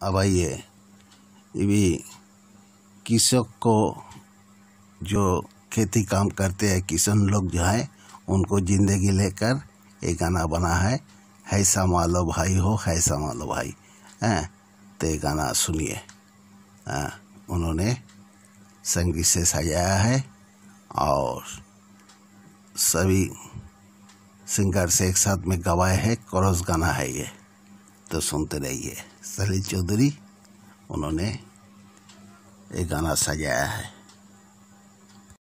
ये भी कृषक को जो खेती काम करते हैं किसान लोग जो है, उनको ज़िंदगी लेकर ये गाना बना है। है संभालो भाई हो है संभालो भाई। हैं तो ये गाना सुनिए। उन्होंने संगीत से सजाया है और सभी सिंगर से एक साथ में गवाए है। क्रॉस गाना है ये। तो सुनते रहिए। सलील चौधरी उन्होंने ये गाना सजाया है।